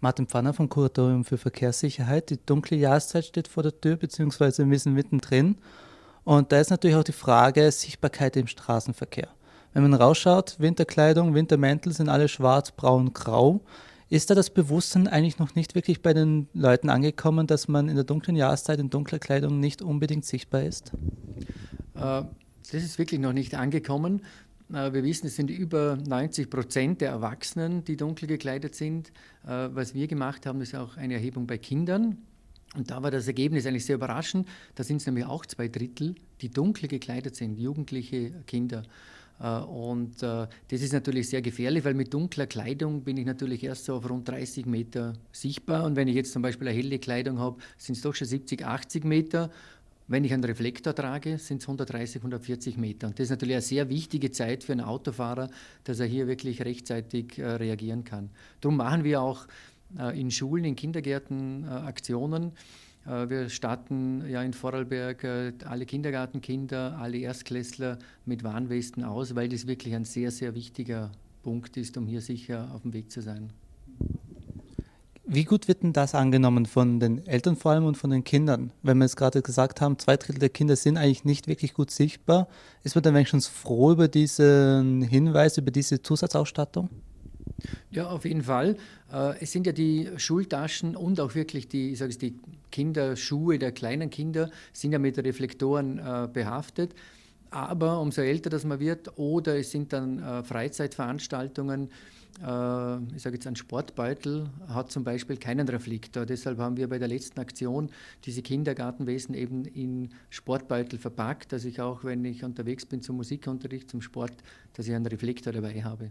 Martin Pfanner vom Kuratorium für Verkehrssicherheit. Die dunkle Jahreszeit steht vor der Tür, beziehungsweise wir sind mittendrin. Und da ist natürlich auch die Frage Sichtbarkeit im Straßenverkehr. Wenn man rausschaut, Winterkleidung, Wintermäntel sind alle schwarz, braun, grau. Ist da das Bewusstsein eigentlich noch nicht wirklich bei den Leuten angekommen, dass man in der dunklen Jahreszeit in dunkler Kleidung nicht unbedingt sichtbar ist? Äh, das ist wirklich noch nicht angekommen. Äh, wir wissen, es sind über 90 Prozent der Erwachsenen, die dunkel gekleidet sind. Äh, was wir gemacht haben, ist auch eine Erhebung bei Kindern. Und da war das Ergebnis eigentlich sehr überraschend. Da sind es nämlich auch zwei Drittel, die dunkel gekleidet sind, jugendliche Kinder. Äh, und das ist natürlich sehr gefährlich, weil mit dunkler Kleidung bin ich natürlich erst so auf rund 30 Meter sichtbar. Und wenn ich jetzt zum Beispiel eine helle Kleidung habe, sind es doch schon 70, 80 Meter. Wenn ich einen Reflektor trage, sind es 130, 140 Meter. Und das ist natürlich eine sehr wichtige Zeit für einen Autofahrer, dass er hier wirklich rechtzeitig äh, reagieren kann. Darum machen wir auch äh, in Schulen, in Kindergärten äh, Aktionen. Äh, wir starten ja in Vorarlberg äh, alle Kindergartenkinder, alle Erstklässler mit Warnwesten aus, weil das wirklich ein sehr, sehr wichtiger Punkt ist, um hier sicher auf dem Weg zu sein. Wie gut wird denn das angenommen von den Eltern vor allem und von den Kindern? Wenn wir jetzt gerade gesagt haben, zwei Drittel der Kinder sind eigentlich nicht wirklich gut sichtbar, ist man dann wenigstens froh über diesen Hinweis, über diese Zusatzausstattung? Ja, auf jeden Fall. Äh, es sind ja die Schultaschen und auch wirklich die, ich sage es, die Kinderschuhe der kleinen Kinder sind ja mit Reflektoren äh, behaftet. Aber umso älter das man wird oder es sind dann äh, Freizeitveranstaltungen, äh, ich sage jetzt ein Sportbeutel, hat zum Beispiel keinen Reflektor. Deshalb haben wir bei der letzten Aktion diese Kindergartenwesen eben in Sportbeutel verpackt, dass ich auch, wenn ich unterwegs bin zum Musikunterricht, zum Sport, dass ich einen Reflektor dabei habe.